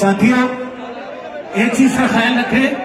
ساتھیوں ایک چیز کا خیال رکھیں۔